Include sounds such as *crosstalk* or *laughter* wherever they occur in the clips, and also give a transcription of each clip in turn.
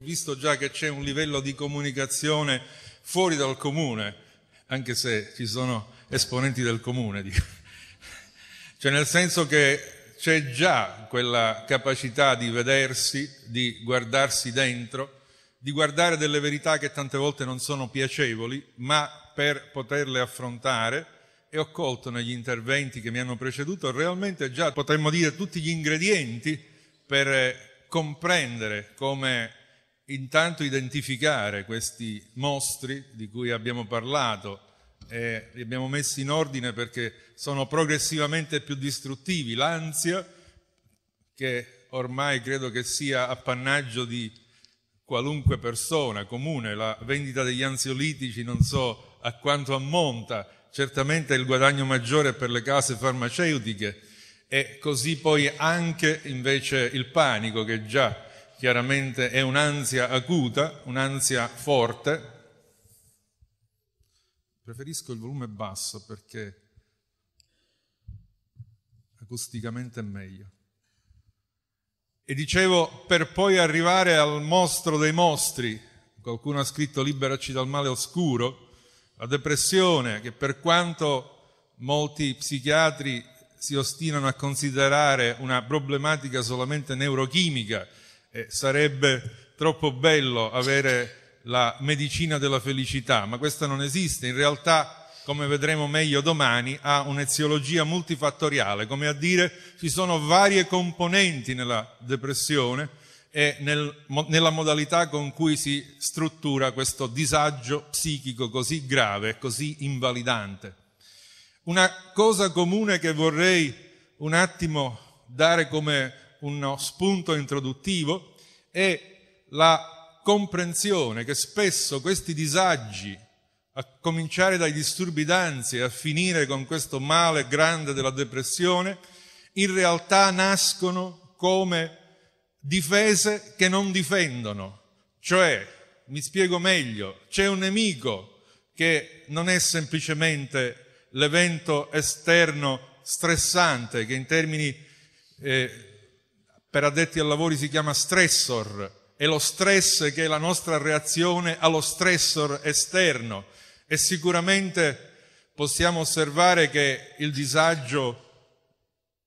visto già che c'è un livello di comunicazione fuori dal comune, anche se ci sono esponenti del comune, cioè nel senso che c'è già quella capacità di vedersi, di guardarsi dentro, di guardare delle verità che tante volte non sono piacevoli, ma per poterle affrontare e ho colto negli interventi che mi hanno preceduto realmente già potremmo dire tutti gli ingredienti per comprendere come intanto identificare questi mostri di cui abbiamo parlato e li abbiamo messi in ordine perché sono progressivamente più distruttivi. L'ansia, che ormai credo che sia appannaggio di qualunque persona comune, la vendita degli ansiolitici non so a quanto ammonta, certamente il guadagno maggiore per le case farmaceutiche e così poi anche invece il panico che già chiaramente è un'ansia acuta, un'ansia forte. Preferisco il volume basso perché acusticamente è meglio. E dicevo, per poi arrivare al mostro dei mostri, qualcuno ha scritto liberaci dal male oscuro, la depressione, che per quanto molti psichiatri si ostinano a considerare una problematica solamente neurochimica, eh, sarebbe troppo bello avere la medicina della felicità, ma questa non esiste. In realtà, come vedremo meglio domani, ha un'eziologia multifattoriale, come a dire ci sono varie componenti nella depressione e nel, nella modalità con cui si struttura questo disagio psichico così grave così invalidante. Una cosa comune che vorrei un attimo dare come uno spunto introduttivo è la comprensione che spesso questi disagi, a cominciare dai disturbi d'ansia e a finire con questo male grande della depressione, in realtà nascono come difese che non difendono. Cioè, mi spiego meglio, c'è un nemico che non è semplicemente l'evento esterno stressante che in termini eh, per addetti al lavoro si chiama stressor, è lo stress che è la nostra reazione allo stressor esterno e sicuramente possiamo osservare che il disagio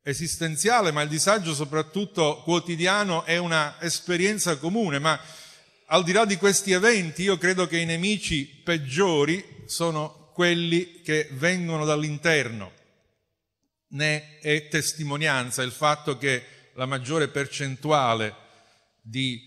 esistenziale, ma il disagio soprattutto quotidiano è una esperienza comune, ma al di là di questi eventi io credo che i nemici peggiori sono quelli che vengono dall'interno. Ne è testimonianza il fatto che la maggiore percentuale di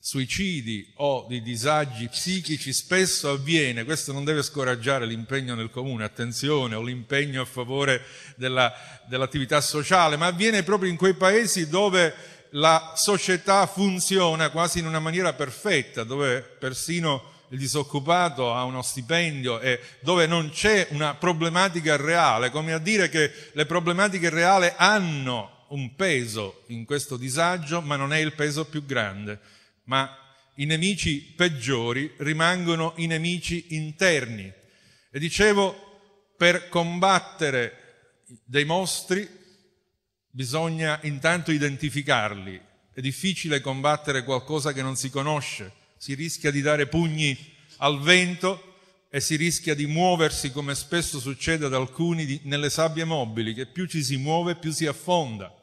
suicidi o di disagi psichici spesso avviene, questo non deve scoraggiare l'impegno nel comune, attenzione, o l'impegno a favore della, dell'attività sociale, ma avviene proprio in quei paesi dove la società funziona quasi in una maniera perfetta, dove persino il disoccupato ha uno stipendio e dove non c'è una problematica reale, come a dire che le problematiche reali hanno un peso in questo disagio, ma non è il peso più grande, ma i nemici peggiori rimangono i nemici interni. E dicevo, per combattere dei mostri bisogna intanto identificarli. È difficile combattere qualcosa che non si conosce, si rischia di dare pugni al vento e si rischia di muoversi, come spesso succede ad alcuni, nelle sabbie mobili, che più ci si muove più si affonda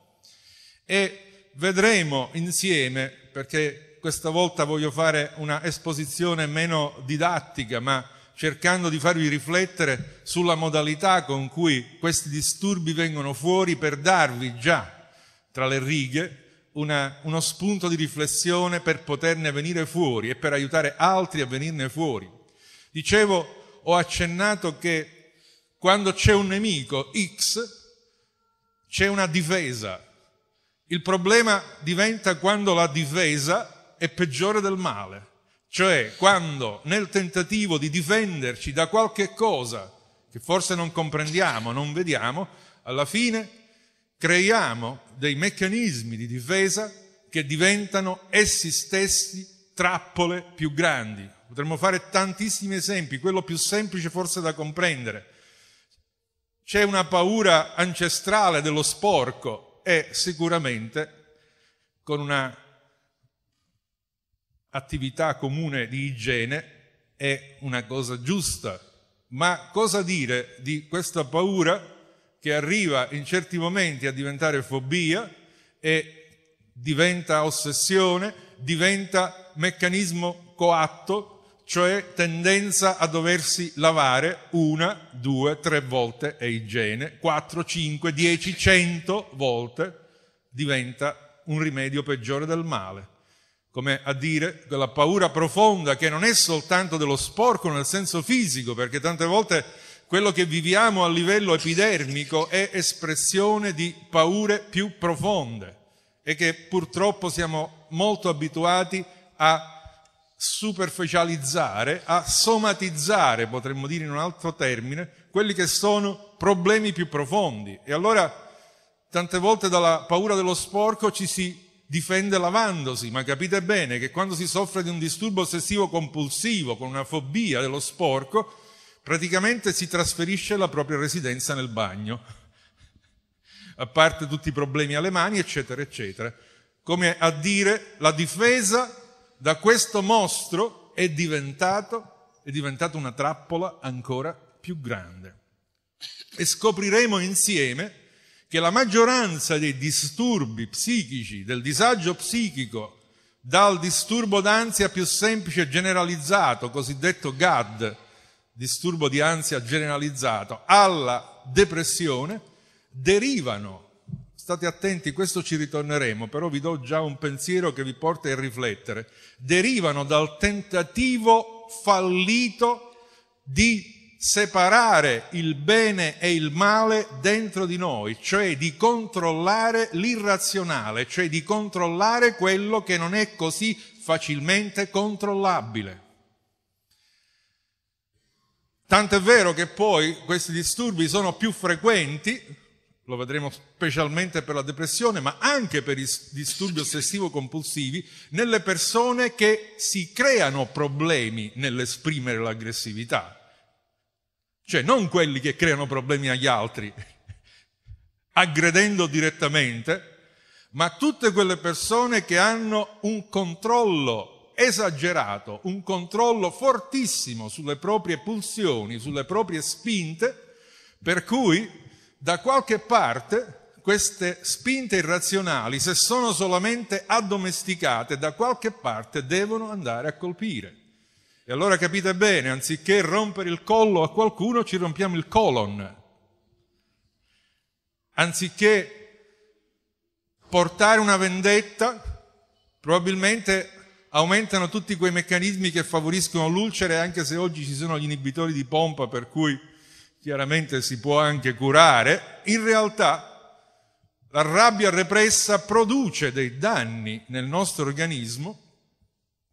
e vedremo insieme, perché questa volta voglio fare una esposizione meno didattica, ma cercando di farvi riflettere sulla modalità con cui questi disturbi vengono fuori per darvi già tra le righe una, uno spunto di riflessione per poterne venire fuori e per aiutare altri a venirne fuori. Dicevo, ho accennato che quando c'è un nemico X c'è una difesa, il problema diventa quando la difesa è peggiore del male, cioè quando nel tentativo di difenderci da qualche cosa che forse non comprendiamo, non vediamo, alla fine creiamo dei meccanismi di difesa che diventano essi stessi trappole più grandi. Potremmo fare tantissimi esempi, quello più semplice forse da comprendere. C'è una paura ancestrale dello sporco, è sicuramente con una attività comune di igiene è una cosa giusta, ma cosa dire di questa paura che arriva in certi momenti a diventare fobia e diventa ossessione, diventa meccanismo coatto cioè tendenza a doversi lavare una, due, tre volte è igiene, quattro, cinque, dieci, cento volte diventa un rimedio peggiore del male. Come a dire, quella paura profonda che non è soltanto dello sporco nel senso fisico, perché tante volte quello che viviamo a livello epidermico è espressione di paure più profonde e che purtroppo siamo molto abituati a superficializzare, a somatizzare, potremmo dire in un altro termine, quelli che sono problemi più profondi. E allora tante volte dalla paura dello sporco ci si difende lavandosi, ma capite bene che quando si soffre di un disturbo ossessivo compulsivo, con una fobia dello sporco, praticamente si trasferisce la propria residenza nel bagno, a parte tutti i problemi alle mani, eccetera, eccetera. Come a dire la difesa da questo mostro è diventato, è diventato una trappola ancora più grande. E scopriremo insieme che la maggioranza dei disturbi psichici, del disagio psichico, dal disturbo d'ansia più semplice generalizzato, cosiddetto GAD, disturbo di ansia generalizzato, alla depressione, derivano State attenti, questo ci ritorneremo, però vi do già un pensiero che vi porta a riflettere. Derivano dal tentativo fallito di separare il bene e il male dentro di noi, cioè di controllare l'irrazionale, cioè di controllare quello che non è così facilmente controllabile. Tant'è vero che poi questi disturbi sono più frequenti, lo vedremo specialmente per la depressione, ma anche per i disturbi ossessivo-compulsivi, nelle persone che si creano problemi nell'esprimere l'aggressività. Cioè non quelli che creano problemi agli altri, *laughs* aggredendo direttamente, ma tutte quelle persone che hanno un controllo esagerato, un controllo fortissimo sulle proprie pulsioni, sulle proprie spinte, per cui da qualche parte queste spinte irrazionali, se sono solamente addomesticate, da qualche parte devono andare a colpire. E allora capite bene, anziché rompere il collo a qualcuno, ci rompiamo il colon. Anziché portare una vendetta, probabilmente aumentano tutti quei meccanismi che favoriscono l'ulcere, anche se oggi ci sono gli inibitori di pompa, per cui chiaramente si può anche curare, in realtà la rabbia repressa produce dei danni nel nostro organismo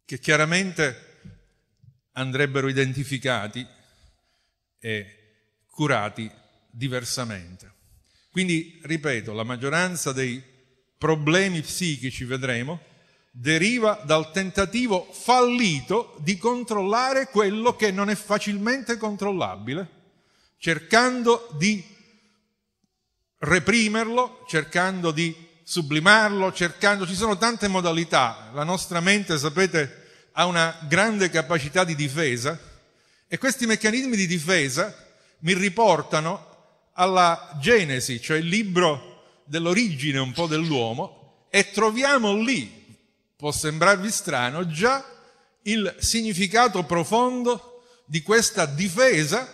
che chiaramente andrebbero identificati e curati diversamente. Quindi, ripeto, la maggioranza dei problemi psichici, vedremo, deriva dal tentativo fallito di controllare quello che non è facilmente controllabile cercando di reprimerlo, cercando di sublimarlo, cercando, ci sono tante modalità. La nostra mente, sapete, ha una grande capacità di difesa e questi meccanismi di difesa mi riportano alla Genesi, cioè il libro dell'origine un po' dell'uomo, e troviamo lì, può sembrarvi strano, già il significato profondo di questa difesa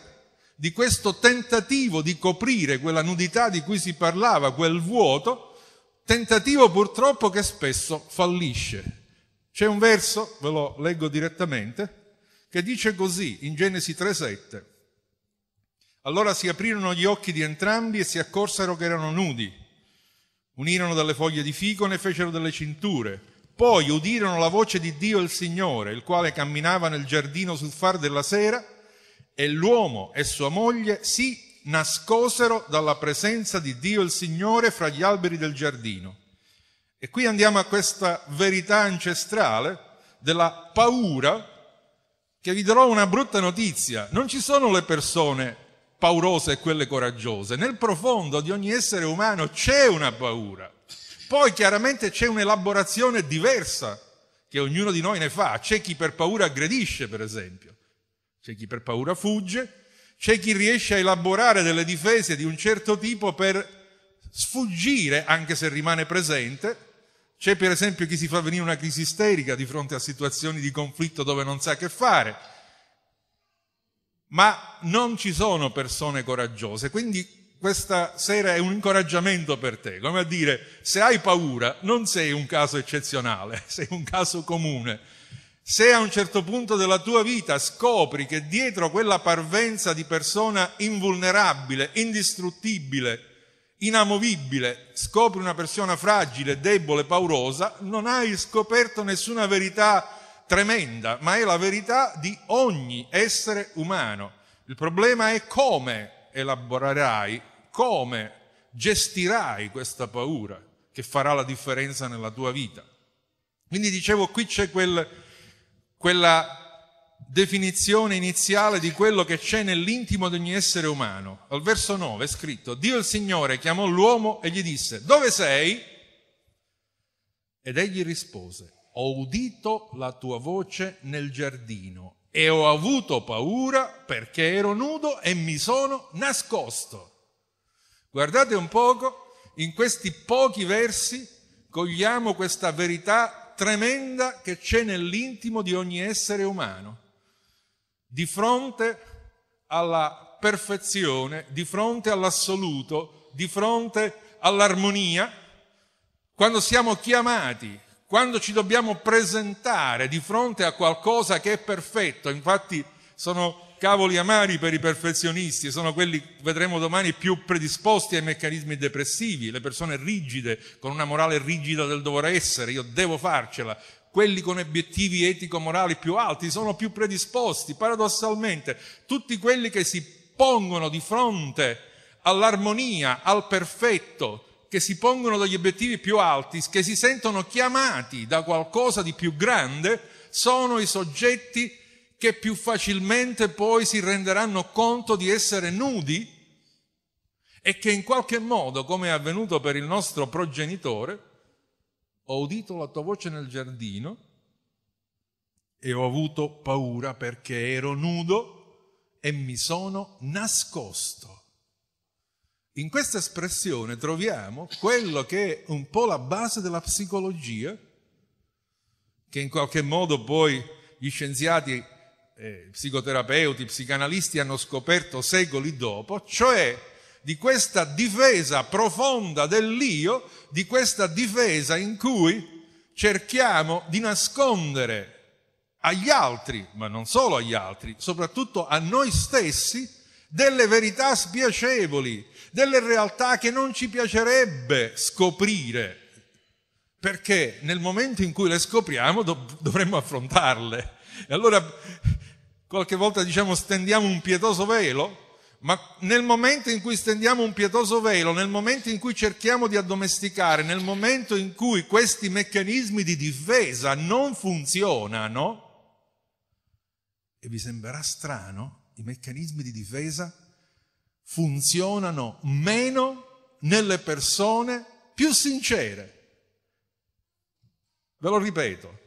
di questo tentativo di coprire quella nudità di cui si parlava, quel vuoto, tentativo purtroppo che spesso fallisce. C'è un verso, ve lo leggo direttamente, che dice così in Genesi 3:7. Allora si aprirono gli occhi di entrambi e si accorsero che erano nudi. Unirono delle foglie di fico ne fecero delle cinture. Poi udirono la voce di Dio il Signore, il quale camminava nel giardino sul far della sera e l'uomo e sua moglie si nascosero dalla presenza di Dio il Signore fra gli alberi del giardino. E qui andiamo a questa verità ancestrale della paura che vi darò una brutta notizia. Non ci sono le persone paurose e quelle coraggiose. Nel profondo di ogni essere umano c'è una paura. Poi chiaramente c'è un'elaborazione diversa che ognuno di noi ne fa. C'è chi per paura aggredisce, per esempio, c'è chi per paura fugge, c'è chi riesce a elaborare delle difese di un certo tipo per sfuggire, anche se rimane presente. C'è per esempio chi si fa venire una crisi isterica di fronte a situazioni di conflitto dove non sa che fare. Ma non ci sono persone coraggiose, quindi questa sera è un incoraggiamento per te, come a dire, se hai paura non sei un caso eccezionale, *laughs* sei un caso comune. Se a un certo punto della tua vita scopri che dietro quella parvenza di persona invulnerabile, indistruttibile, inamovibile, scopri una persona fragile, debole, paurosa, non hai scoperto nessuna verità tremenda, ma è la verità di ogni essere umano. Il problema è come elaborerai come gestirai questa paura che farà la differenza nella tua vita. Quindi dicevo, qui c'è quel, quella definizione iniziale di quello che c'è nell'intimo di ogni essere umano. Al verso 9 è scritto, Dio il Signore chiamò l'uomo e gli disse, dove sei? Ed egli rispose, ho udito la tua voce nel giardino e ho avuto paura perché ero nudo e mi sono nascosto. Guardate un poco, in questi pochi versi cogliamo questa verità tremenda che c'è nell'intimo di ogni essere umano. Di fronte alla perfezione, di fronte all'assoluto, di fronte all'armonia, quando siamo chiamati, quando ci dobbiamo presentare di fronte a qualcosa che è perfetto, infatti sono cavoli amari per i perfezionisti, sono quelli, vedremo domani, più predisposti ai meccanismi depressivi, le persone rigide, con una morale rigida del dover essere, io devo farcela. Quelli con obiettivi etico-morali più alti sono più predisposti, paradossalmente, tutti quelli che si pongono di fronte all'armonia, al perfetto, che si pongono degli obiettivi più alti, che si sentono chiamati da qualcosa di più grande, sono i soggetti che più facilmente poi si renderanno conto di essere nudi e che in qualche modo, come è avvenuto per il nostro progenitore, ho udito la tua voce nel giardino e ho avuto paura perché ero nudo e mi sono nascosto. In questa espressione troviamo quello che è un po' la base della psicologia, che in qualche modo poi gli scienziati eh, psicoterapeuti, psicanalisti hanno scoperto secoli dopo, cioè di questa difesa profonda dell'io, di questa difesa in cui cerchiamo di nascondere agli altri, ma non solo agli altri, soprattutto a noi stessi, delle verità spiacevoli, delle realtà che non ci piacerebbe scoprire, perché nel momento in cui le scopriamo dov- dovremmo affrontarle. E allora qualche volta diciamo stendiamo un pietoso velo, ma nel momento in cui stendiamo un pietoso velo, nel momento in cui cerchiamo di addomesticare, nel momento in cui questi meccanismi di difesa non funzionano, e vi sembrerà strano, i meccanismi di difesa funzionano meno nelle persone più sincere. Ve lo ripeto,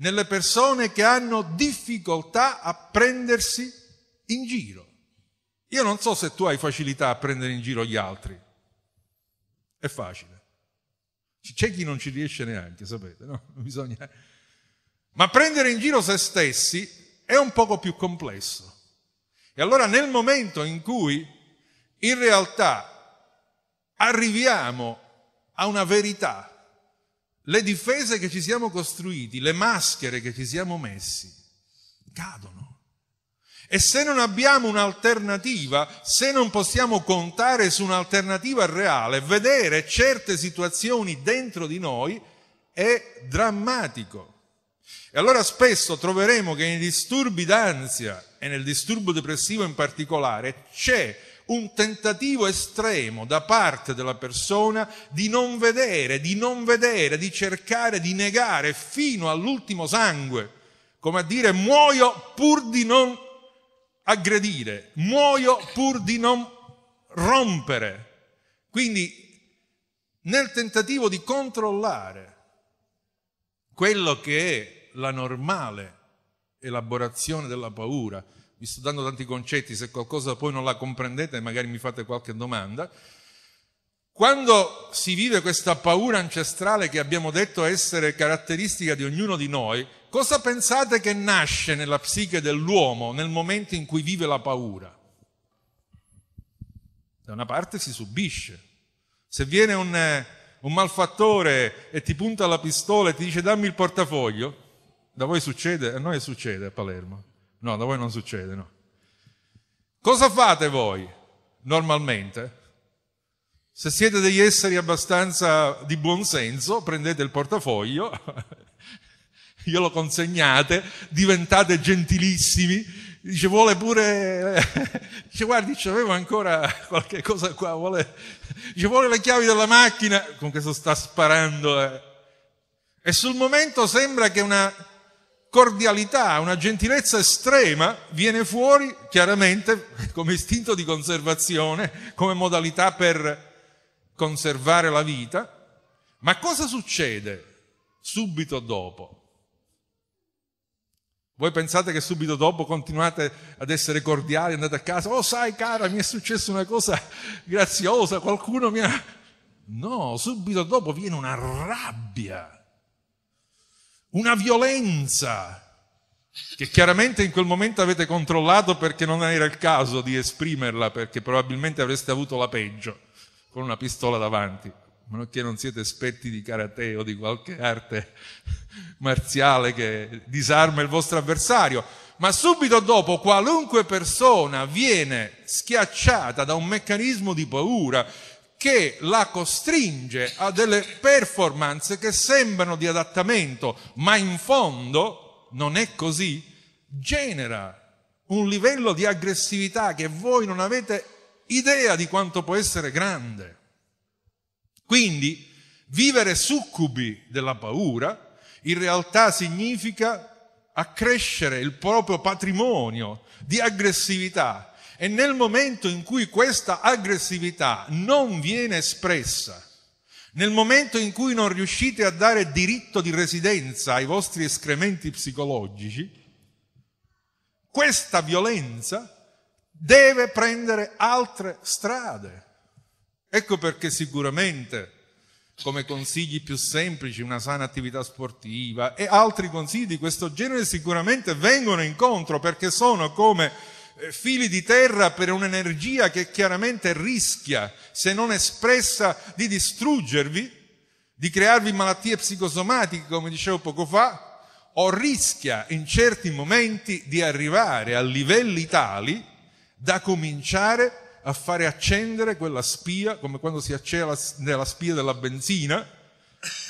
nelle persone che hanno difficoltà a prendersi in giro. Io non so se tu hai facilità a prendere in giro gli altri. È facile. C'è chi non ci riesce neanche, sapete, no? Bisogna... Ma prendere in giro se stessi è un poco più complesso. E allora nel momento in cui in realtà arriviamo a una verità le difese che ci siamo costruiti, le maschere che ci siamo messi, cadono. E se non abbiamo un'alternativa, se non possiamo contare su un'alternativa reale, vedere certe situazioni dentro di noi è drammatico. E allora spesso troveremo che nei disturbi d'ansia e nel disturbo depressivo in particolare c'è un tentativo estremo da parte della persona di non vedere, di non vedere, di cercare di negare fino all'ultimo sangue, come a dire muoio pur di non aggredire, muoio pur di non rompere. Quindi nel tentativo di controllare quello che è la normale elaborazione della paura. Vi sto dando tanti concetti, se qualcosa poi non la comprendete magari mi fate qualche domanda. Quando si vive questa paura ancestrale che abbiamo detto essere caratteristica di ognuno di noi, cosa pensate che nasce nella psiche dell'uomo nel momento in cui vive la paura? Da una parte si subisce. Se viene un, eh, un malfattore e ti punta la pistola e ti dice dammi il portafoglio, da voi succede? A noi succede a Palermo. No, da voi non succede, no. Cosa fate voi normalmente? Se siete degli esseri abbastanza di buon senso, prendete il portafoglio, *laughs* glielo consegnate, diventate gentilissimi, dice vuole pure, *laughs* dice guardi c'avevo ancora qualche cosa qua, vuole, dice vuole le chiavi della macchina, con questo sta sparando. Eh. E sul momento sembra che una cordialità, una gentilezza estrema viene fuori chiaramente come istinto di conservazione, come modalità per conservare la vita. Ma cosa succede subito dopo? Voi pensate che subito dopo continuate ad essere cordiali, andate a casa, oh sai cara, mi è successa una cosa graziosa, qualcuno mi ha... No, subito dopo viene una rabbia, una violenza, che chiaramente in quel momento avete controllato perché non era il caso di esprimerla, perché probabilmente avreste avuto la peggio, con una pistola davanti. A meno che non siete esperti di karate o di qualche arte *laughs* marziale che disarma il vostro avversario, ma subito dopo qualunque persona viene schiacciata da un meccanismo di paura che la costringe a delle performance che sembrano di adattamento, ma in fondo non è così, genera un livello di aggressività che voi non avete idea di quanto può essere grande. Quindi vivere succubi della paura in realtà significa accrescere il proprio patrimonio di aggressività e nel momento in cui questa aggressività non viene espressa, nel momento in cui non riuscite a dare diritto di residenza ai vostri escrementi psicologici, questa violenza deve prendere altre strade. Ecco perché sicuramente come consigli più semplici, una sana attività sportiva e altri consigli di questo genere sicuramente vengono incontro perché sono come fili di terra per un'energia che chiaramente rischia, se non espressa, di distruggervi, di crearvi malattie psicosomatiche, come dicevo poco fa, o rischia in certi momenti di arrivare a livelli tali da cominciare a fare accendere quella spia, come quando si accende la spia della benzina,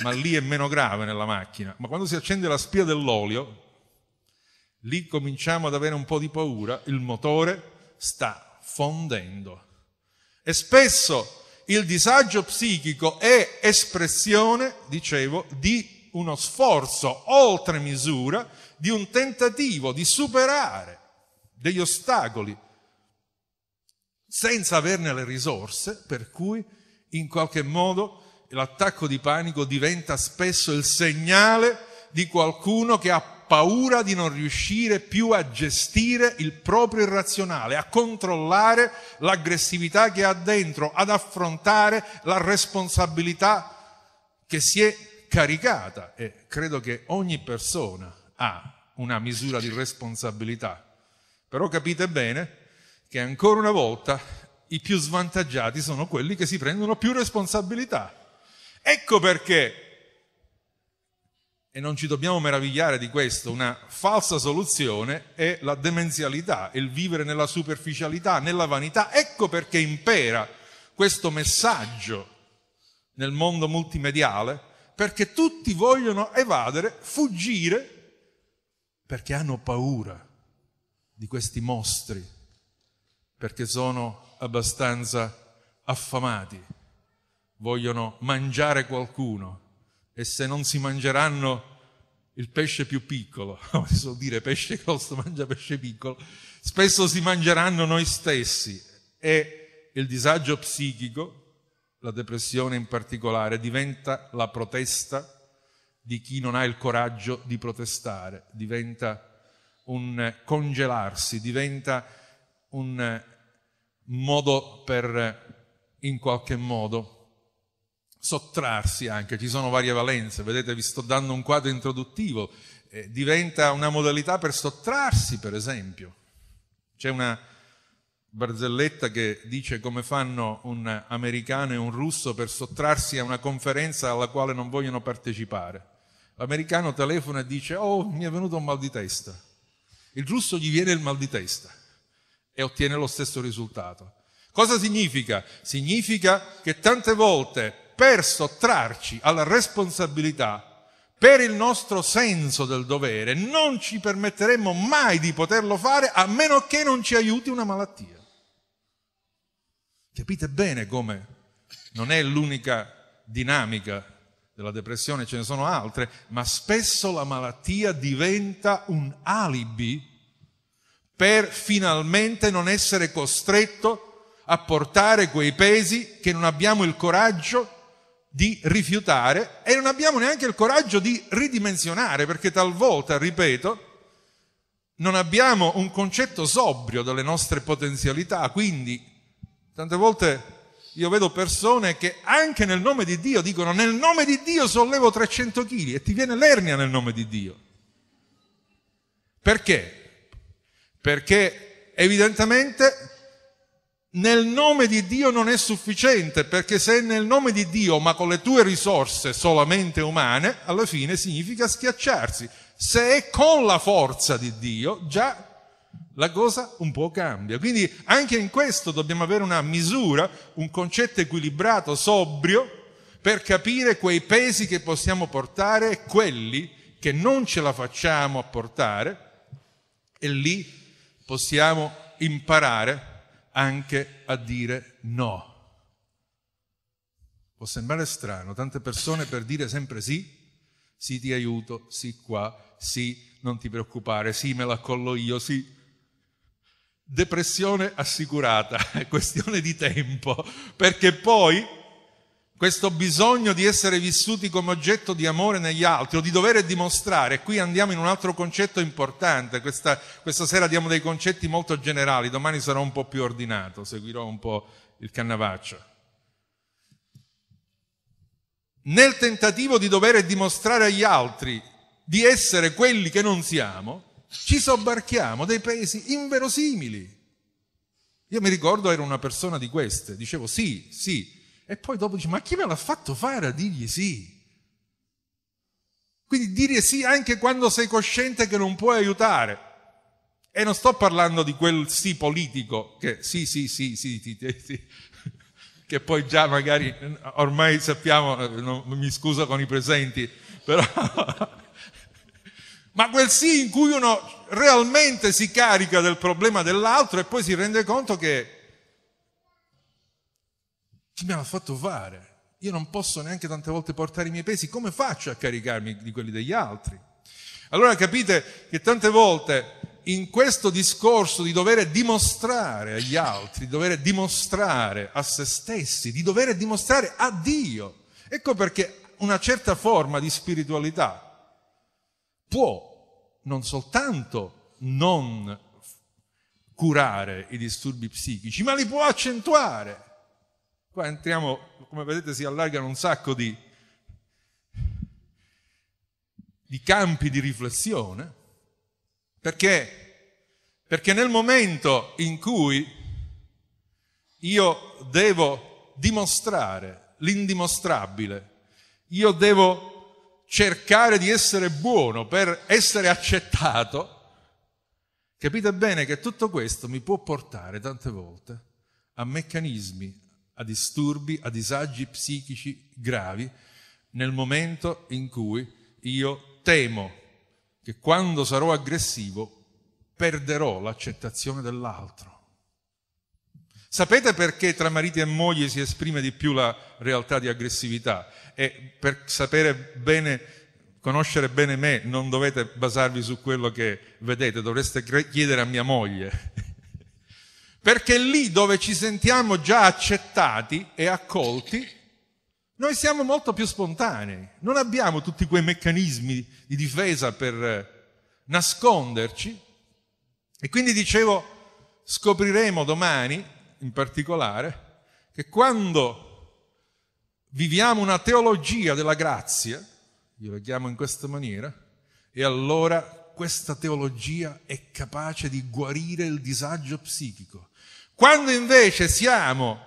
ma lì è meno grave nella macchina, ma quando si accende la spia dell'olio, lì cominciamo ad avere un po' di paura, il motore sta fondendo. E spesso il disagio psichico è espressione, dicevo, di uno sforzo oltre misura, di un tentativo di superare degli ostacoli senza averne le risorse, per cui in qualche modo l'attacco di panico diventa spesso il segnale di qualcuno che ha paura di non riuscire più a gestire il proprio irrazionale, a controllare l'aggressività che ha dentro, ad affrontare la responsabilità che si è caricata. E credo che ogni persona ha una misura di responsabilità. Però capite bene che ancora una volta i più svantaggiati sono quelli che si prendono più responsabilità. Ecco perché, e non ci dobbiamo meravigliare di questo, una falsa soluzione è la demenzialità, il vivere nella superficialità, nella vanità. Ecco perché impera questo messaggio nel mondo multimediale, perché tutti vogliono evadere, fuggire, perché hanno paura di questi mostri perché sono abbastanza affamati, vogliono mangiare qualcuno e se non si mangeranno il pesce più piccolo, *laughs* si suol dire pesce grosso mangia pesce piccolo, spesso si mangeranno noi stessi. E il disagio psichico, la depressione in particolare, diventa la protesta di chi non ha il coraggio di protestare, diventa un congelarsi, diventa un modo per in qualche modo sottrarsi anche, ci sono varie valenze, vedete vi sto dando un quadro introduttivo, eh, diventa una modalità per sottrarsi per esempio. C'è una barzelletta che dice come fanno un americano e un russo per sottrarsi a una conferenza alla quale non vogliono partecipare. L'americano telefona e dice oh mi è venuto un mal di testa. Il russo gli viene il mal di testa e ottiene lo stesso risultato. Cosa significa? Significa che tante volte per sottrarci alla responsabilità, per il nostro senso del dovere, non ci permetteremmo mai di poterlo fare a meno che non ci aiuti una malattia. Capite bene come non è l'unica dinamica della depressione, ce ne sono altre, ma spesso la malattia diventa un alibi per finalmente non essere costretto a portare quei pesi che non abbiamo il coraggio di rifiutare e non abbiamo neanche il coraggio di ridimensionare, perché talvolta, ripeto, non abbiamo un concetto sobrio delle nostre potenzialità, quindi tante volte io vedo persone che anche nel nome di Dio dicono nel nome di Dio sollevo 300 kg e ti viene l'ernia nel nome di Dio. Perché? Perché evidentemente nel nome di Dio non è sufficiente, perché se è nel nome di Dio ma con le tue risorse solamente umane, alla fine significa schiacciarsi. Se è con la forza di Dio, già la cosa un po' cambia. Quindi anche in questo dobbiamo avere una misura, un concetto equilibrato, sobrio, per capire quei pesi che possiamo portare e quelli che non ce la facciamo a portare e lì possiamo imparare anche a dire no. Può sembrare strano, tante persone per dire sempre sì, sì ti aiuto, sì qua, sì non ti preoccupare, sì me la collo io, sì. Depressione assicurata, *laughs* è questione di tempo, perché poi questo bisogno di essere vissuti come oggetto di amore negli altri o di dover dimostrare, qui andiamo in un altro concetto importante, questa, questa, sera diamo dei concetti molto generali, domani sarò un po' più ordinato, seguirò un po' il cannavaccio. Nel tentativo di dover dimostrare agli altri di essere quelli che non siamo, ci sobbarchiamo dei pesi inverosimili. Io mi ricordo ero una persona di queste, dicevo sì, sì, e poi dopo dice, ma chi me l'ha fatto fare a dirgli sì? Quindi dire sì anche quando sei cosciente che non puoi aiutare. E non sto parlando di quel sì politico, che sì, sì, sì, sì, sì, *laughs* sì che poi già magari ormai sappiamo, non, mi scuso con i presenti, però... *laughs* ma quel sì in cui uno realmente si carica del problema dell'altro e poi si rende conto che me l'ha fatto fare? Io non posso neanche tante volte portare i miei pesi, come faccio a caricarmi di quelli degli altri? Allora capite che tante volte in questo discorso di dover dimostrare agli altri, di dover dimostrare a se stessi, di dover dimostrare a Dio, ecco perché una certa forma di spiritualità può non soltanto non curare i disturbi psichici, ma li può accentuare. Qua entriamo, come vedete si allargano un sacco di, di campi di riflessione, perché? Perché nel momento in cui io devo dimostrare l'indimostrabile, io devo cercare di essere buono per essere accettato, capite bene che tutto questo mi può portare tante volte a meccanismi a disturbi, a disagi psichici gravi nel momento in cui io temo che quando sarò aggressivo perderò l'accettazione dell'altro. Sapete perché tra mariti e moglie si esprime di più la realtà di aggressività? E per sapere bene, conoscere bene me, non dovete basarvi su quello che vedete, dovreste chiedere a mia moglie perché lì dove ci sentiamo già accettati e accolti, Noi siamo molto più spontanei, non abbiamo tutti quei meccanismi di difesa per nasconderci e quindi dicevo, scopriremo domani in particolare che quando viviamo una teologia della grazia, io la chiamo in questa maniera, e allora questa teologia è capace di guarire il disagio psichico. Quando invece siamo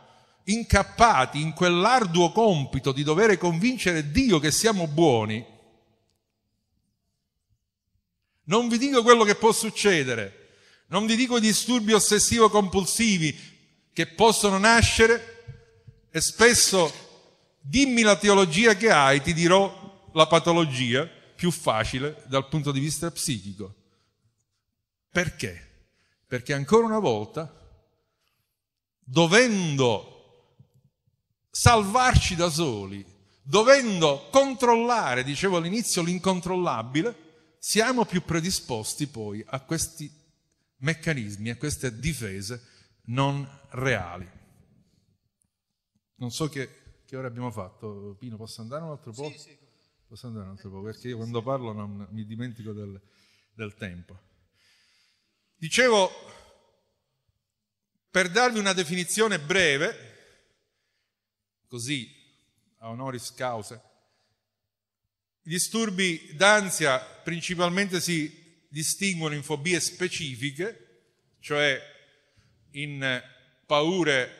incappati in quell'arduo compito di dover convincere Dio che siamo buoni, non vi dico quello che può succedere, non vi dico i disturbi ossessivo-compulsivi che possono nascere e spesso dimmi la teologia che hai, ti dirò la patologia più facile dal punto di vista psichico. Perché? Perché ancora una volta, dovendo salvarci da soli, dovendo controllare, dicevo all'inizio, l'incontrollabile, siamo più predisposti poi a questi meccanismi, a queste difese non reali. Non so che che ora abbiamo fatto? Pino, posso andare un altro po'? Sì, sì. Posso andare un altro po'? Perché io quando parlo non mi dimentico del, del tempo. Dicevo, per darvi una definizione breve, così a honoris causa, i disturbi d'ansia principalmente si distinguono in fobie specifiche, cioè in paure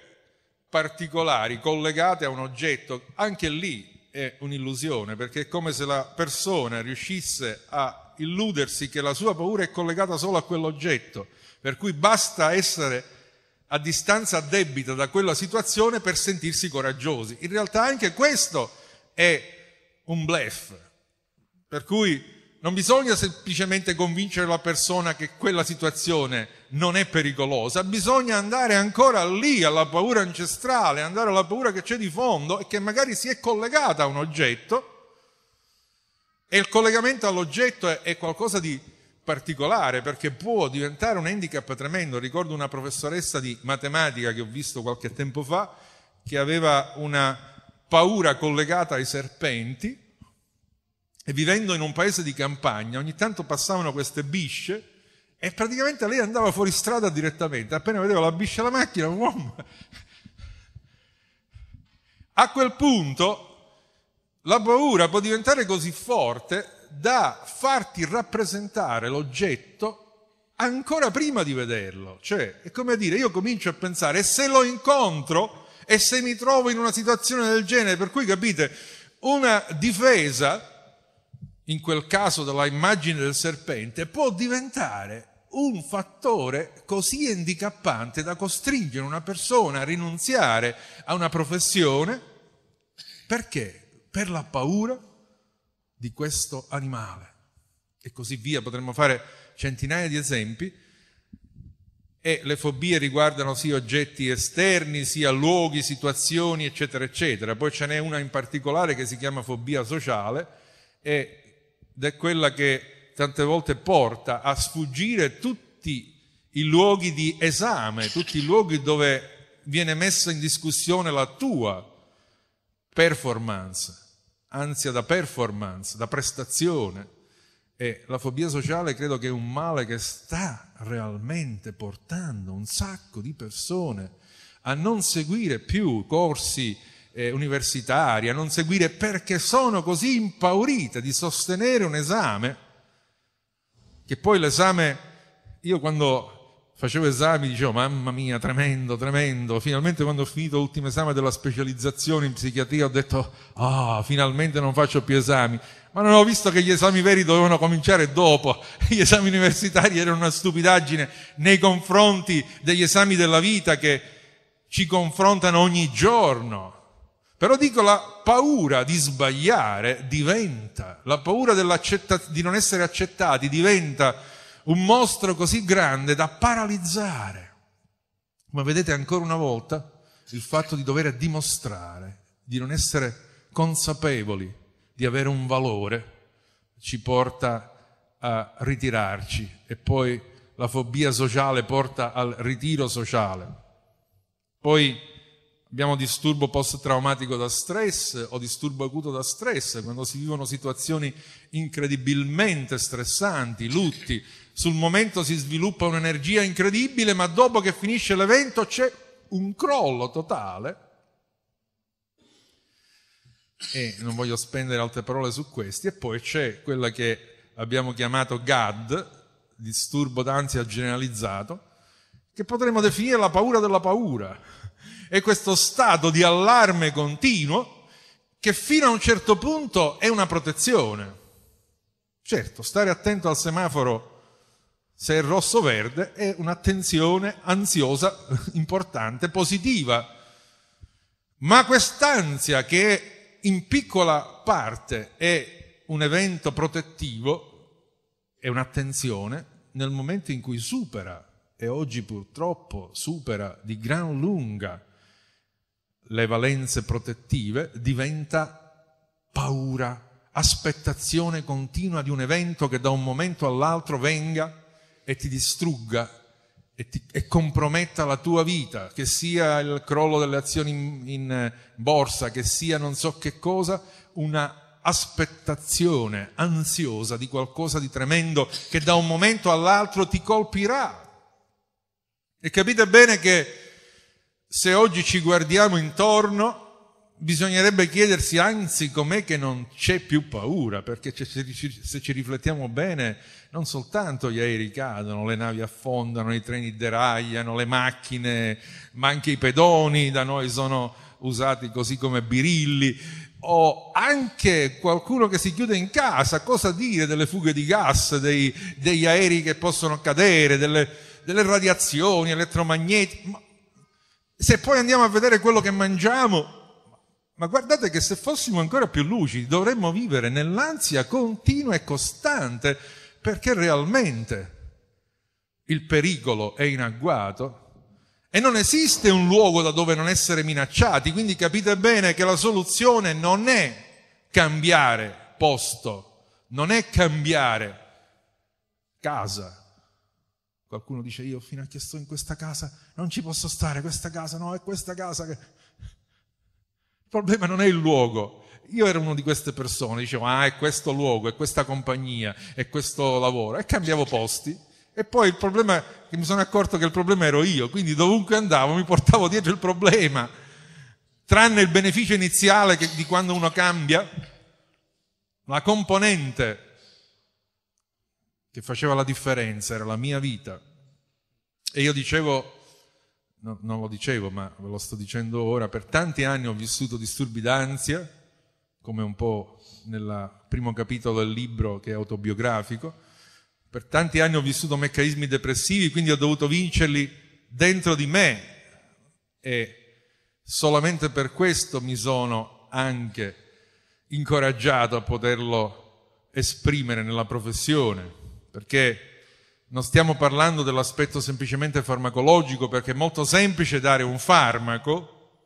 particolari collegate a un oggetto, anche lì è un'illusione, perché è come se la persona riuscisse a illudersi che la sua paura è collegata solo a quell'oggetto, per cui basta essere a distanza debita da quella situazione per sentirsi coraggiosi. In realtà anche questo è un blef, per cui non bisogna semplicemente convincere la persona che quella situazione non è pericolosa, bisogna andare ancora lì alla paura ancestrale, andare alla paura che c'è di fondo e che magari si è collegata a un oggetto e il collegamento all'oggetto è, qualcosa di particolare perché può diventare un handicap tremendo. Ricordo una professoressa di matematica che ho visto qualche tempo fa che aveva una paura collegata ai serpenti e vivendo in un paese di campagna, ogni tanto passavano queste bisce e praticamente lei andava fuori strada direttamente, appena vedeva la biscia alla macchina, uom. a quel punto la paura può diventare così forte da farti rappresentare l'oggetto ancora prima di vederlo. Cioè, è come dire, io comincio a pensare, e se lo incontro, e se mi trovo in una situazione del genere, per cui capite, una difesa in quel caso della immagine del serpente, può diventare un fattore così handicappante da costringere una persona a rinunziare a una professione perché? Per la paura di questo animale. E così via, potremmo fare centinaia di esempi. E le fobie riguardano sia oggetti esterni, sia luoghi, situazioni, eccetera, eccetera. Poi ce n'è una in particolare che si chiama fobia sociale ed è quella che tante volte porta a sfuggire tutti i luoghi di esame, tutti i luoghi dove viene messa in discussione la tua performance, ansia da performance, da prestazione. E la fobia sociale credo che è un male che sta realmente portando un sacco di persone a non seguire più corsi eh, universitari, a non seguire perché sono così impaurite di sostenere un esame, che poi l'esame, io quando facevo esami dicevo mamma mia, tremendo, tremendo, finalmente quando ho finito l'ultimo esame della specializzazione in psichiatria ho detto ah, oh, finalmente non faccio più esami, ma non ho visto che gli esami veri dovevano cominciare dopo, *laughs* gli esami universitari erano una stupidaggine nei confronti degli esami della vita che ci confrontano ogni giorno. Però dico la paura di sbagliare diventa, la paura di non essere accettati diventa un mostro così grande da paralizzare. Ma vedete ancora una volta il fatto di dover dimostrare, di non essere consapevoli di avere un valore, ci porta a ritirarci e poi la fobia sociale porta al ritiro sociale. Poi Abbiamo disturbo post-traumatico da stress o disturbo acuto da stress, quando si vivono situazioni incredibilmente stressanti, lutti. Sul momento si sviluppa un'energia incredibile, ma dopo che finisce l'evento c'è un crollo totale. E non voglio spendere altre parole su questi. E poi c'è quella che abbiamo chiamato GAD, disturbo d'ansia generalizzato, che potremmo definire la paura della paura è questo stato di allarme continuo che fino a un certo punto è una protezione. Certo, stare attento al semaforo se è rosso o verde è un'attenzione ansiosa *laughs* importante, positiva. Ma quest'ansia che in piccola parte è un evento protettivo, è un'attenzione nel momento in cui supera, e oggi purtroppo supera di gran lunga le valenze protettive, diventa paura, aspettazione continua di un evento che da un momento all'altro venga e ti distrugga e, ti, e comprometta la tua vita, che sia il crollo delle azioni in, in borsa, che sia non so che cosa, una aspettazione ansiosa di qualcosa di tremendo che da un momento all'altro ti colpirà. E capite bene che se oggi ci guardiamo intorno, bisognerebbe chiedersi anzi com'è che non c'è più paura, perché se ci riflettiamo bene, non soltanto gli aerei cadono, le navi affondano, i treni deragliano, le macchine, ma anche i pedoni da noi sono usati così come birilli, o anche qualcuno che si chiude in casa, cosa dire delle fughe di gas, dei, degli aerei che possono cadere, delle, delle radiazioni elettromagnetiche, se poi andiamo a vedere quello che mangiamo, ma guardate che se fossimo ancora più lucidi dovremmo vivere nell'ansia continua e costante perché realmente il pericolo è in agguato e non esiste un luogo da dove non essere minacciati, quindi capite bene che la soluzione non è cambiare posto, non è cambiare casa, Qualcuno dice io fino a che sto in questa casa non ci posso stare, questa casa no, è questa casa che... Problema non è il luogo. Io ero una di queste persone, dicevo ah è questo luogo, è questa compagnia, è questo lavoro e cambiavo posti. E poi il problema che mi sono accorto che il problema ero io, quindi dovunque andavo mi portavo dietro il problema, tranne il beneficio iniziale che, di quando uno cambia, la componente che faceva la differenza, era la mia vita. E io dicevo, no, non lo dicevo, ma ve lo sto dicendo ora, per tanti anni ho vissuto disturbi d'ansia, come un po' nel primo capitolo del libro che è autobiografico, per tanti anni ho vissuto meccanismi depressivi, quindi ho dovuto vincerli dentro di me. E solamente per questo mi sono anche incoraggiato a poterlo esprimere nella professione perché non stiamo parlando dell'aspetto semplicemente farmacologico, perché è molto semplice dare un farmaco,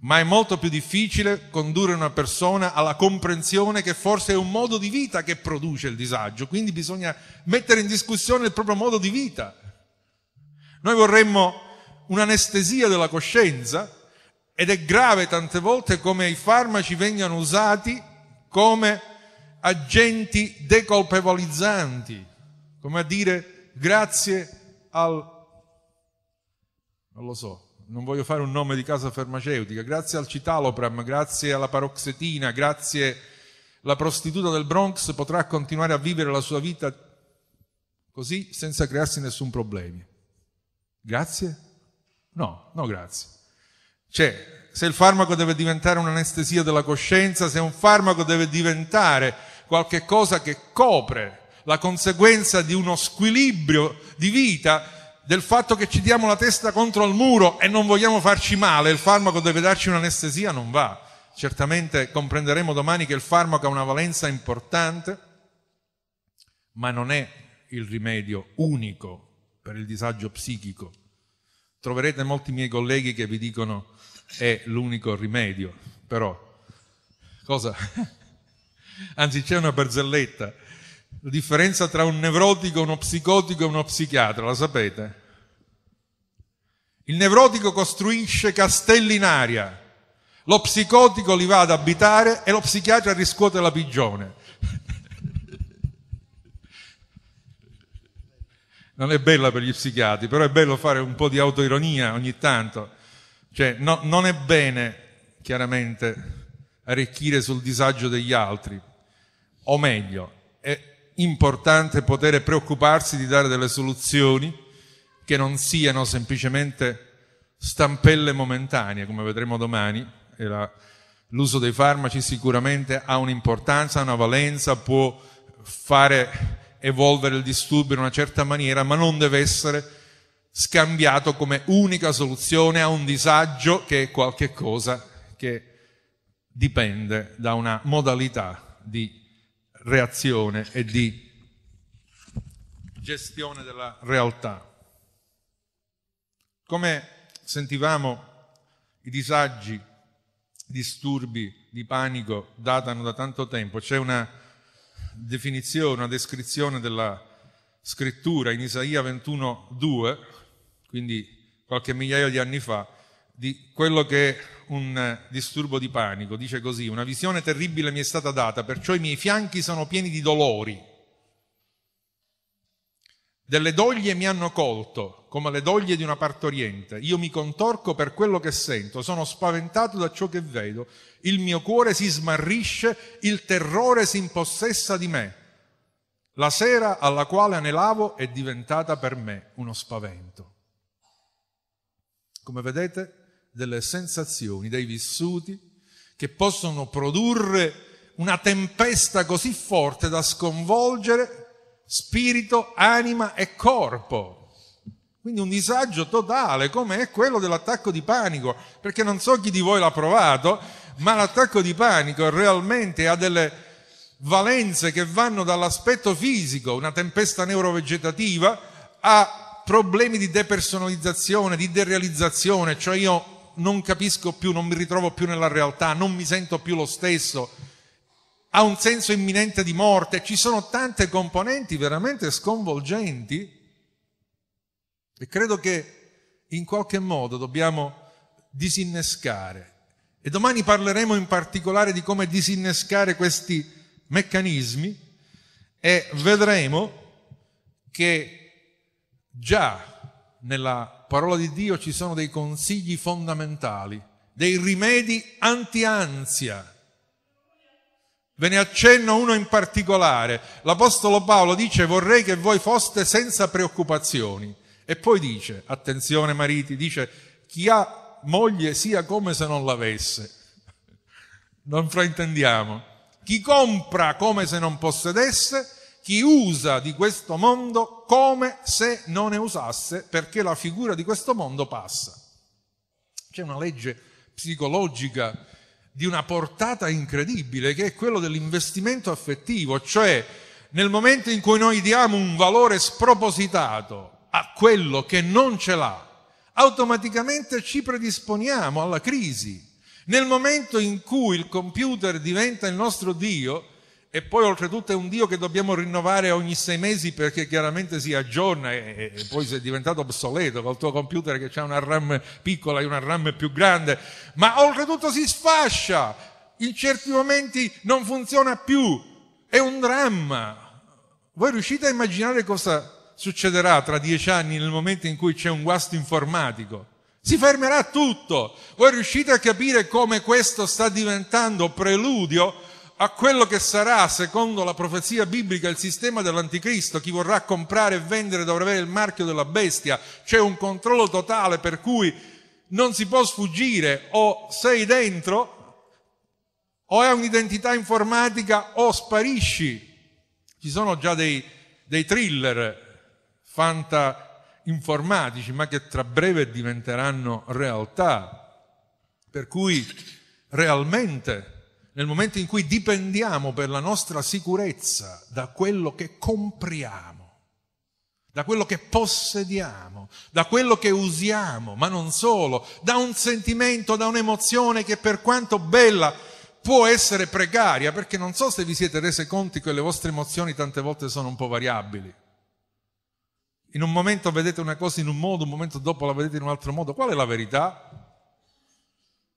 ma è molto più difficile condurre una persona alla comprensione che forse è un modo di vita che produce il disagio, quindi bisogna mettere in discussione il proprio modo di vita. Noi vorremmo un'anestesia della coscienza ed è grave tante volte come i farmaci vengano usati come agenti decolpevolizzanti, come a dire grazie al... non lo so, non voglio fare un nome di casa farmaceutica, grazie al citalopram, grazie alla paroxetina, grazie la prostituta del Bronx potrà continuare a vivere la sua vita così senza crearsi nessun problema. Grazie? No, no grazie. Cioè, se il farmaco deve diventare un'anestesia della coscienza, se un farmaco deve diventare qualche cosa che copre la conseguenza di uno squilibrio di vita, del fatto che ci diamo la testa contro il muro e non vogliamo farci male, il farmaco deve darci un'anestesia, non va. Certamente comprenderemo domani che il farmaco ha una valenza importante, ma non è il rimedio unico per il disagio psichico. Troverete molti miei colleghi che vi dicono è l'unico rimedio, però cosa? *laughs* Anzi c'è una barzelletta la differenza tra un nevrotico, uno psicotico e uno psichiatra, la sapete? Il nevrotico costruisce castelli in aria, lo psicotico li va ad abitare e lo psichiatra riscuote la pigione. *laughs* non è bella per gli psichiatri, però è bello fare un po' di autoironia ogni tanto. Cioè, no, non è bene, chiaramente, arricchire sul disagio degli altri, o meglio, è importante poter preoccuparsi di dare delle soluzioni che non siano semplicemente stampelle momentanee, come vedremo domani. La, l'uso dei farmaci sicuramente ha un'importanza, una valenza, può fare evolvere il disturbo in una certa maniera, ma non deve essere scambiato come unica soluzione a un disagio che è qualche cosa che dipende da una modalità di reazione e di gestione della realtà. Come sentivamo, i disagi, i disturbi di panico datano da tanto tempo, c'è una definizione, una descrizione della scrittura in Isaia 21.2, quindi qualche migliaio di anni fa, di quello che è un disturbo di panico. Dice così, una visione terribile mi è stata data, perciò i miei fianchi sono pieni di dolori. Delle doglie mi hanno colto, come le doglie di una partoriente. Io mi contorco per quello che sento, sono spaventato da ciò che vedo. Il mio cuore si smarrisce, il terrore si impossessa di me. La sera alla quale anelavo è diventata per me uno spavento. Come vedete, delle sensazioni, dei vissuti che possono produrre una tempesta così forte da sconvolgere spirito, anima e corpo. Quindi un disagio totale, come è quello dell'attacco di panico, perché non so chi di voi l'ha provato, ma l'attacco di panico realmente ha delle valenze che vanno dall'aspetto fisico, una tempesta neurovegetativa, a problemi di depersonalizzazione, di derealizzazione, cioè io non capisco più, non mi ritrovo più nella realtà, non mi sento più lo stesso, ha un senso imminente di morte, ci sono tante componenti veramente sconvolgenti e credo che in qualche modo dobbiamo disinnescare. E domani parleremo in particolare di come disinnescare questi meccanismi e vedremo che già nella parola di Dio ci sono dei consigli fondamentali, dei rimedi anti-ansia Ve ne accenno uno in particolare. L'Apostolo Paolo dice vorrei che voi foste senza preoccupazioni. E poi dice, attenzione mariti, dice chi ha moglie sia come se non l'avesse. Non fraintendiamo. Chi compra come se non possedesse, chi usa di questo mondo come se non ne usasse, perché la figura di questo mondo passa. C'è una legge psicologica di una portata incredibile, che è quello dell'investimento affettivo, cioè nel momento in cui noi diamo un valore spropositato a quello che non ce l'ha, automaticamente ci predisponiamo alla crisi. Nel momento in cui il computer diventa il nostro Dio, e poi oltretutto è un Dio che dobbiamo rinnovare ogni sei mesi perché chiaramente si aggiorna e, e poi sei diventato obsoleto col tuo computer che ha una RAM piccola e una RAM più grande, ma oltretutto si sfascia, in certi momenti non funziona più, è un dramma. Voi riuscite a immaginare cosa succederà tra dieci anni nel momento in cui c'è un guasto informatico? Si fermerà tutto. Voi riuscite a capire come questo sta diventando preludio a quello che sarà, secondo la profezia biblica, il sistema dell'anticristo. Chi vorrà comprare e vendere dovrà avere il marchio della bestia. C'è un controllo totale per cui non si può sfuggire o sei dentro o hai un'identità informatica o sparisci. Ci sono già dei, dei thriller fanta informatici, ma che tra breve diventeranno realtà. Per cui realmente nel momento in cui dipendiamo per la nostra sicurezza da quello che compriamo, da quello che possediamo, da quello che usiamo, ma non solo, da un sentimento, da un'emozione che per quanto bella può essere precaria, perché non so se vi siete resi conti che le vostre emozioni tante volte sono un po' variabili. In un momento vedete una cosa in un modo, un momento dopo la vedete in un altro modo. Qual è la verità?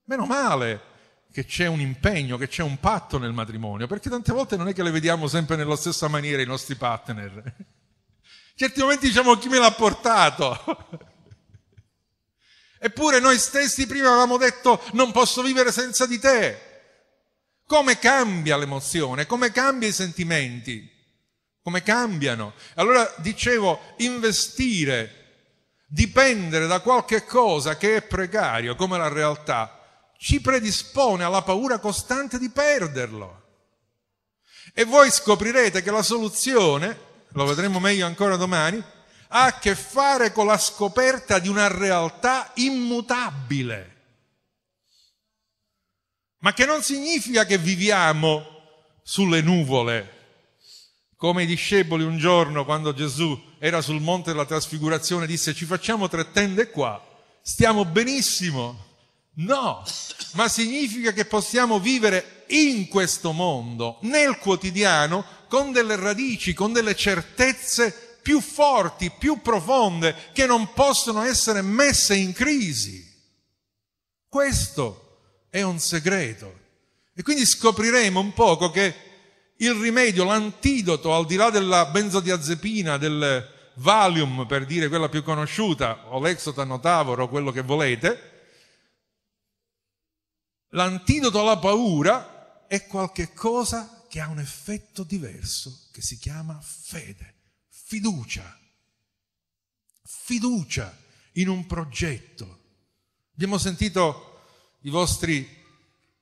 Meno male che c'è un impegno, che c'è un patto nel matrimonio, perché tante volte non è che le vediamo sempre nella stessa maniera i nostri partner. *laughs* Certi momenti diciamo chi me l'ha portato. *laughs* Eppure noi stessi prima avevamo detto non posso vivere senza di te. Come cambia l'emozione? Come cambia i sentimenti? Come cambiano? Allora dicevo, investire, dipendere da qualche cosa che è precario, come la realtà, ci predispone alla paura costante di perderlo. E voi scoprirete che la soluzione, lo vedremo meglio ancora domani, ha a che fare con la scoperta di una realtà immutabile. Ma che non significa che viviamo sulle nuvole, come i discepoli un giorno quando Gesù era sul monte della trasfigurazione disse ci facciamo tre tende qua, stiamo benissimo. No, ma significa che possiamo vivere in questo mondo, nel quotidiano, con delle radici, con delle certezze più forti, più profonde, che non possono essere messe in crisi. Questo è un segreto. E quindi scopriremo un poco che il rimedio, l'antidoto, al di là della benzodiazepina, del Valium, per dire quella più conosciuta, o l'exotanotavoro, quello che volete, l'antidoto alla paura è qualche cosa che ha un effetto diverso, che si chiama fede fiducia, fiducia in un progetto. Abbiamo sentito i vostri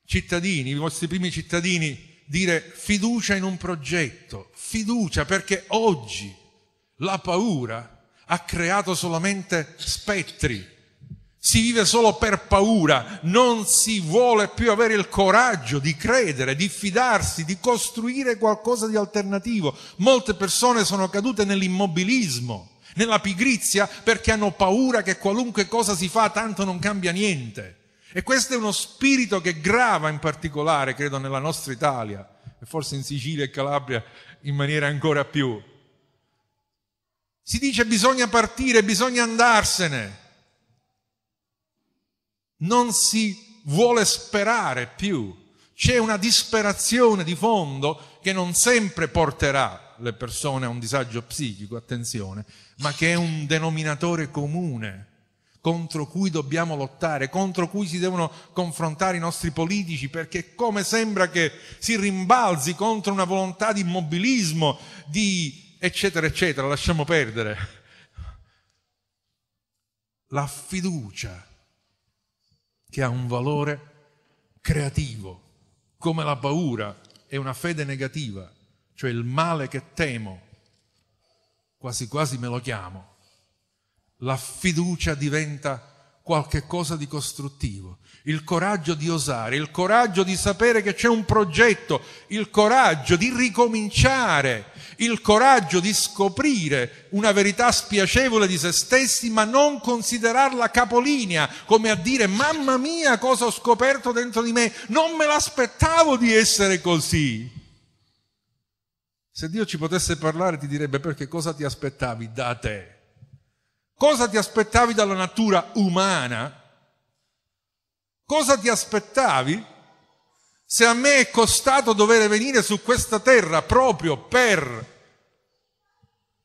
cittadini, i vostri primi cittadini dire fiducia in un progetto, fiducia perché oggi la paura ha creato solamente spettri, si vive solo per paura, non si vuole più avere il coraggio di credere, di fidarsi, di costruire qualcosa di alternativo. Molte persone sono cadute nell'immobilismo, nella pigrizia perché hanno paura che qualunque cosa si fa tanto non cambia niente. E questo è uno spirito che grava in particolare, credo, nella nostra Italia e forse in Sicilia e Calabria in maniera ancora più. Si dice bisogna partire, bisogna andarsene non si vuole sperare più. C'è una disperazione di fondo che non sempre porterà le persone a un disagio psichico, attenzione, ma che è un denominatore comune contro cui dobbiamo lottare, contro cui si devono confrontare i nostri politici, perché come sembra che si rimbalzi contro una volontà di immobilismo, di eccetera, eccetera, lasciamo perdere. La fiducia che ha un valore creativo, come la paura è una fede negativa, cioè il male che temo, quasi quasi me lo chiamo. La fiducia diventa qualche cosa di costruttivo, il coraggio di osare, il coraggio di sapere che c'è un progetto, il coraggio di ricominciare, il coraggio di scoprire una verità spiacevole di se stessi, ma non considerarla capolinea, come a dire mamma mia cosa ho scoperto dentro di me, non me l'aspettavo di essere così. Se Dio ci potesse parlare ti direbbe perché cosa ti aspettavi da te? Cosa ti aspettavi dalla natura umana? Cosa ti aspettavi? Se a me è costato dover venire su questa terra proprio per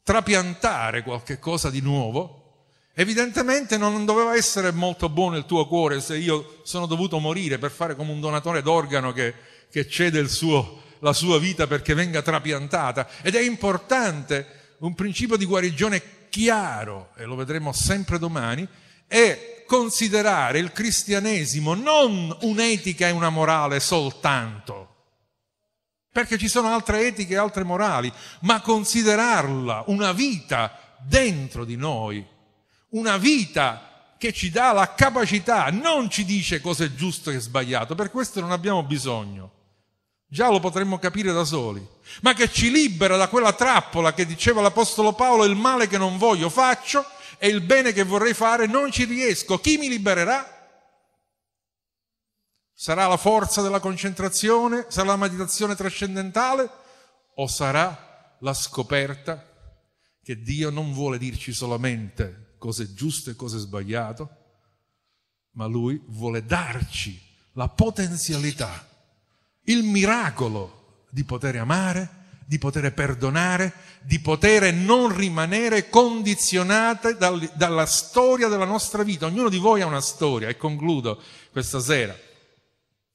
trapiantare qualche cosa di nuovo, evidentemente non doveva essere molto buono il tuo cuore se io sono dovuto morire per fare come un donatore d'organo che, che cede suo, la sua vita perché venga trapiantata. Ed è importante un principio di guarigione chiaro, e lo vedremo sempre domani, è considerare il cristianesimo non un'etica e una morale soltanto, perché ci sono altre etiche e altre morali, ma considerarla una vita dentro di noi, una vita che ci dà la capacità, non ci dice cosa è giusto e sbagliato, per questo non abbiamo bisogno Già lo potremmo capire da soli, ma che ci libera da quella trappola che diceva l'Apostolo Paolo, il male che non voglio faccio e il bene che vorrei fare non ci riesco. Chi mi libererà? Sarà la forza della concentrazione? Sarà la meditazione trascendentale? O sarà la scoperta che Dio non vuole dirci solamente cose giuste e cose sbagliate, ma Lui vuole darci la potenzialità, il miracolo di poter amare, di poter perdonare, di poter non rimanere condizionate dal, dalla storia della nostra vita. Ognuno di voi ha una storia e concludo questa sera.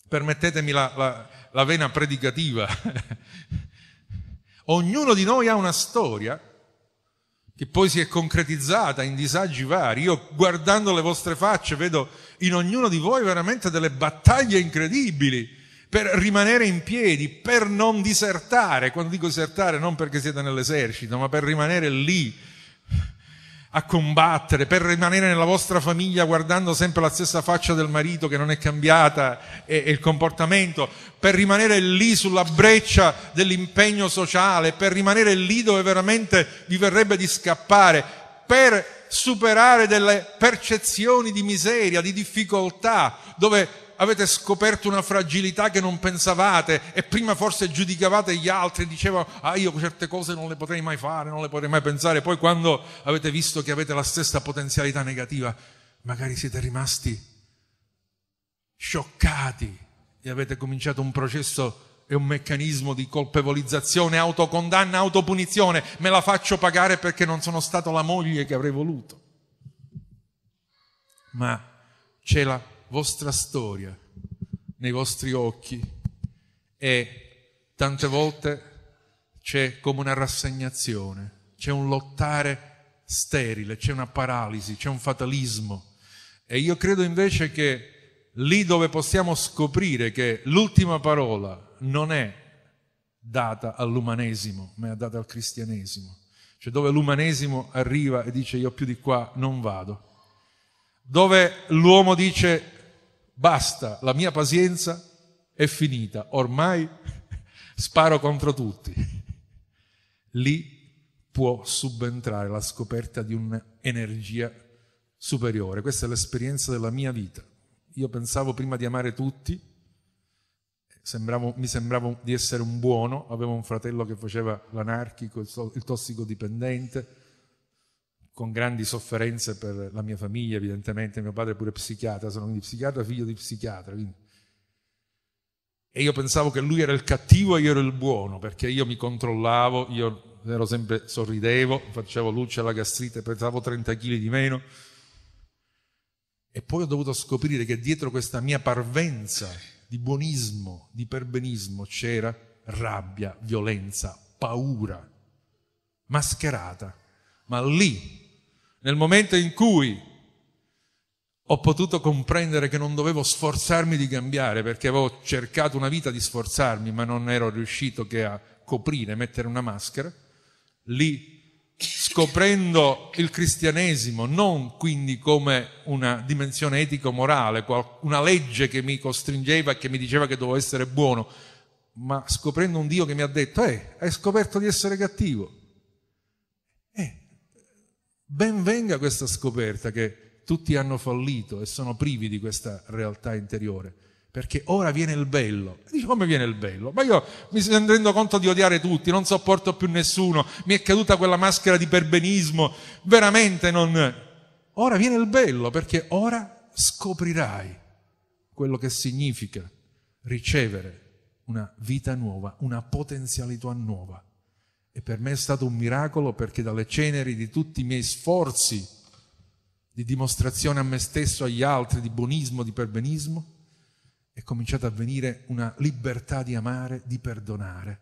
Permettetemi la, la, la vena predicativa. *laughs* Ognuno di noi ha una storia che poi si è concretizzata in disagi vari. Io guardando le vostre facce vedo in ognuno di voi veramente delle battaglie incredibili per rimanere in piedi, per non disertare. Quando dico disertare non perché siete nell'esercito, ma per rimanere lì a combattere, per rimanere nella vostra famiglia guardando sempre la stessa faccia del marito che non è cambiata e, e il comportamento, per rimanere lì sulla breccia dell'impegno sociale, per rimanere lì dove veramente vi verrebbe di scappare, per superare delle percezioni di miseria, di difficoltà, dove avete scoperto una fragilità che non pensavate e prima forse giudicavate gli altri, diceva ah io certe cose non le potrei mai fare, non le potrei mai pensare, poi quando avete visto che avete la stessa potenzialità negativa, magari siete rimasti scioccati e avete cominciato un processo e un meccanismo di colpevolizzazione, autocondanna, autopunizione, me la faccio pagare perché non sono stato la moglie che avrei voluto. Ma c'è la vostra storia nei vostri occhi e tante volte c'è come una rassegnazione, c'è un lottare sterile, c'è una paralisi, c'è un fatalismo. E io credo invece che lì dove possiamo scoprire che l'ultima parola non è data all'umanesimo, ma è data al cristianesimo. Cioè dove l'umanesimo arriva e dice io più di qua non vado. Dove l'uomo dice basta, la mia pazienza è finita, ormai *laughs* sparo contro tutti. *laughs* Lì può subentrare la scoperta di un'energia superiore. Questa è l'esperienza della mia vita. Io pensavo prima di amare tutti, sembravo, mi sembrava di essere un buono, avevo un fratello che faceva l'anarchico, il tossicodipendente, con grandi sofferenze per la mia famiglia, evidentemente, mio padre è pure psichiatra, sono quindi psichiatra, figlio di psichiatra. Quindi. E io pensavo che lui era il cattivo e io ero il buono, perché io mi controllavo, io ero sempre sorridevo, facevo luce alla gastrite, pesavo 30 kg di meno. E poi ho dovuto scoprire che dietro questa mia parvenza di buonismo, di perbenismo, c'era rabbia, violenza, paura, mascherata. Ma lì nel momento in cui ho potuto comprendere che non dovevo sforzarmi di cambiare perché avevo cercato una vita di sforzarmi ma non ero riuscito che a coprire, mettere una maschera, lì scoprendo il cristianesimo non quindi come una dimensione etico-morale, una legge che mi costringeva e che mi diceva che dovevo essere buono, ma scoprendo un Dio che mi ha detto, eh, hai scoperto di essere cattivo, Ben venga questa scoperta che tutti hanno fallito e sono privi di questa realtà interiore, perché ora viene il bello. Dice come viene il bello? Ma io mi rendo conto di odiare tutti, non sopporto più nessuno, mi è caduta quella maschera di perbenismo, veramente non... Ora viene il bello, perché ora scoprirai quello che significa ricevere una vita nuova, una potenzialità nuova. E per me è stato un miracolo perché dalle ceneri di tutti i miei sforzi di dimostrazione a me stesso, agli altri, di buonismo, di perbenismo, è cominciata a venire una libertà di amare, di perdonare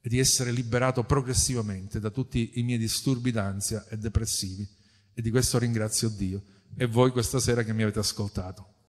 e di essere liberato progressivamente da tutti i miei disturbi d'ansia e depressivi. E di questo ringrazio Dio e voi questa sera che mi avete ascoltato.